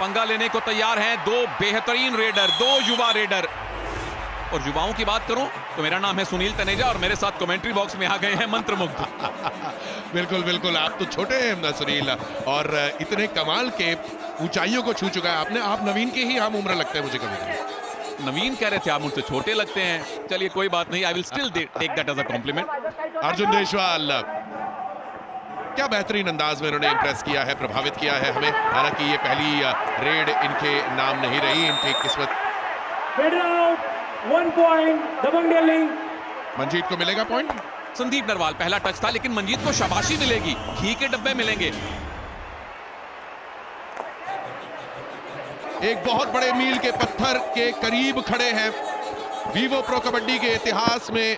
पंगा लेने को तैयार हैं दो बेहतरीन रेडर दो युवा रेडर। और युवाओं की बात करूँ तो मेरा नाम है सुनील तनेजा और मेरे साथ कमेंट्री बॉक्स में आ गए हैं मंत्रमुग्ध। बिल्कुल बिल्कुल आप तो छोटे हैं सुनील। और इतने कमाल के ऊंचाइयों को छू चुका है। आपने आप नवीन के ही हम उम्र लगते हैं मुझे कभी कभी। नवीन कह रहे थे आप मुझसे छोटे लगते हैं। चलिए कोई बात नहीं I will still take that as a compliment Arjun Deshwal क्या बेहतरीन अंदाज में उन्होंने इंप्रेस किया है प्रभावित किया है हमें? हालाँकि ये पहली रेड इनके नाम नहीं रही इनकी किस्मत। मंजीत को मिलेगा पॉइंट संदीप नरवाल पहला टच था लेकिन मंजीत को शाबाशी मिलेगी। घी के डब्बे मिलेंगे। एक बहुत बड़े मील के पत्थर के करीब खड़े हैं। वीवो प्रो कबड्डी के इतिहास में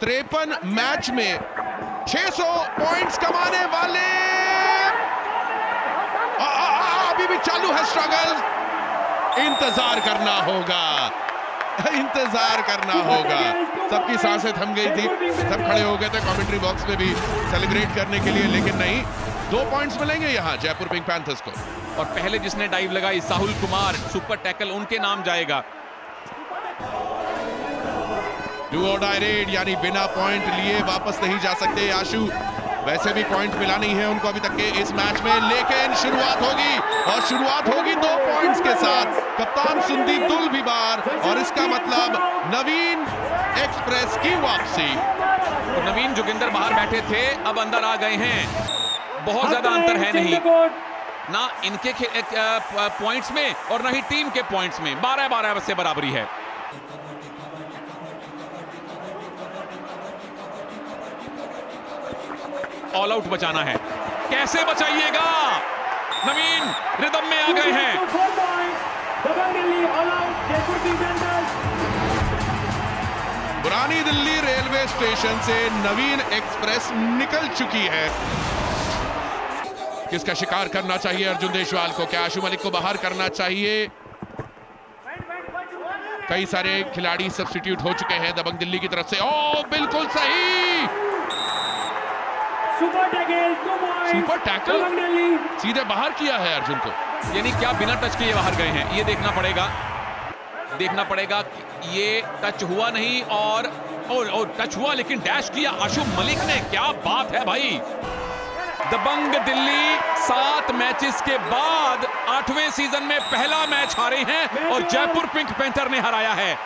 त्रेपन मैच में 600 पॉइंट्स कमाने वाले। आ, आ, आ, अभी भी चालू है स्ट्रगल इंतज़ार करना होगा। इंतज़ार करना होगा। सबकी साँसें थम गई थी। सब खड़े हो गए थे कमेंट्री बॉक्स में भी सेलिब्रेट करने के लिए लेकिन नहीं। दो पॉइंट्स मिलेंगे यहाँ जयपुर पिंक पैंथर्स को। और पहले जिसने डाइव लगाई साहुल कुमार सुपर टैकल उनके नाम जाएगा। डू और डायरेट यानी बिना पॉइंट लिए वापस नहीं जा सकते आशु। वैसे भी पॉइंट मिला नहीं है उनको अभी तक के इस मैच में लेकिन शुरुआत होगी और शुरुआत होगी दो पॉइंट्स के साथ। कप्तान सुंदीप दुल भी बार और इसका मतलब नवीन एक्सप्रेस की वापसी। तो नवीन जोगिंदर बाहर बैठे थे अब अंदर आ गए हैं। बहुत ज़्यादा अंतर है नहीं। ना इनके पॉइंट्स में और ना ही टीम के पॉइंट्स में। बारह बारह से बराबरी है। ऑल आउट बचाना है। कैसे बचाइएगा? नवीन रिदम में आ गए हैं। पुरानी दिल्ली रेलवे स्टेशन से नवीन एक्सप्रेस निकल चुकी है। किसका शिकार करना चाहिए अर्जुन देशवाल को? क्या आशु मलिक को बाहर करना चाहिए? कई सारे खिलाड़ी सब्सिट्यूट हो चुके हैं दबंग दिल्ली की तरफ़ से। ओ बिल्कुल सही! सुपर टैकल सीधे बाहर किया है अर्जुन को। यानी क्या बिना टच के ये बाहर गए हैं? ये देखना पड़ेगा। देखना पड़ेगा ये टच हुआ नहीं और और, और टच हुआ लेकिन डैश किया आशु मलिक ने। क्या बात है भाई। दबंग दिल्ली सात मैचेस के बाद आठवें सीज़न में पहला मैच हारे हैं और जयपुर पिंक पैंथर ने हराया है।